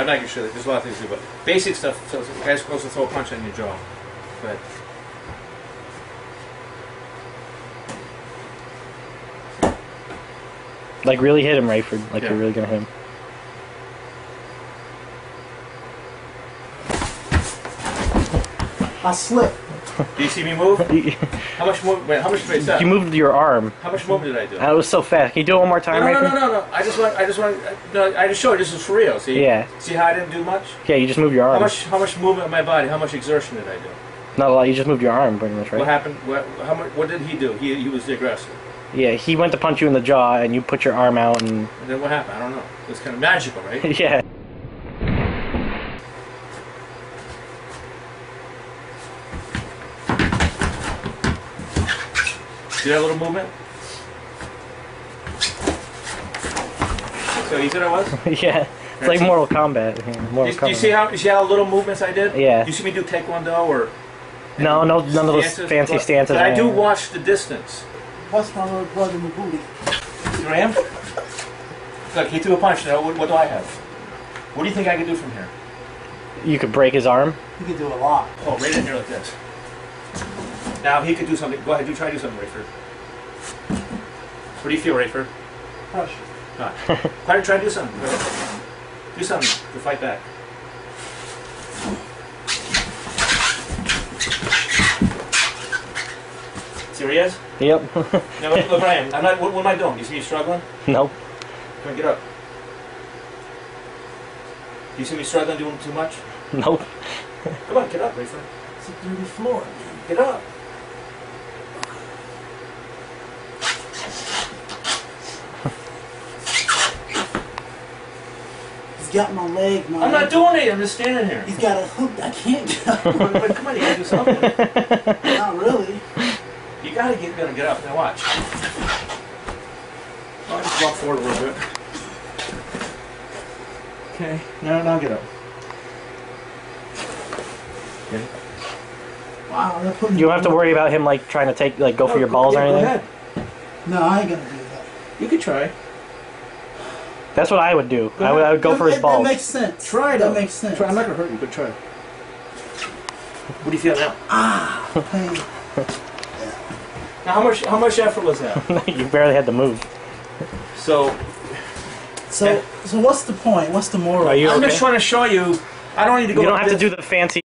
I'm not sure. There's a lot of things to do, but basic stuff. So the guy's supposed to throw a punch on your jaw. But Like really hit him, Rayford. Like Yeah. you're really gonna hit him. I slipped. Do you see me move? How much move? Wait, how much space? that? moved your arm. How much movement did I do? That was so fast. Can you do it one more time, no, no, no, no, no. I just want. I just want. No, I just showed you. This is for real. See? Yeah. See how I didn't do much? Yeah, you just moved your arm. How much? How much movement of my body? How much exertion did I do? Not a lot. You just moved your arm, pretty much, right? What happened? What? How much? What did he do? He he was the aggressor. Yeah, he went to punch you in the jaw, and you put your arm out, and And then what happened? I don't know. It was kind of magical, right? yeah. See that little movement? So you said I was? yeah. It's like Mortal Kombat. Mortal you, do you see how you see how little movements I did? Yeah. You see me do taekwondo or No, no, none of those fancy But- stances. But I do watch the distance. Bust my little brother in the booty. You know I am? Look, he threw a punch. Now, what, what do I have? What do you think I can do from here? You could break his arm. You can do a lot. Oh, right in here like this. Now he could do something. Go ahead, do try to do something, Rayford. What do you feel, Rayford? Pressure. Not. Try to try to do something. Go ahead. Do something to fight back. Serious? Yep. Now look, look, Ryan. I'm not. What, what am I doing? You see me struggling? nope. Come on, get up. You see me struggling, doing too much? Nope. Come on, get up, Rayford. It's a dirty floor. Get up. He's got my leg, man. I'm not doing it. I'm just standing here. He's got a hook. I can't get up. But, but come on, you gotta do something. not really. You gotta get, gotta get up. Now watch. I'll just walk forward a little bit. Okay. Now, now get up. Okay. Wow, that put me. You don't have to worry about him like trying to take like go for your balls yeah, or Go anything. ahead. No, I ain't gonna do that. You could try. That's what I would do. Go I would, I would go That- for his that, balls. That makes sense. Try it. That makes sense. Try. I'm not gonna hurt you, but try. What do you feel now? Ah, Pain. Now, how much how much effort was that? you barely had to move. So So, so what's the point? What's the moral? Are you I'm okay? just trying to show you. I don't need to go. You don't like have to do the fancy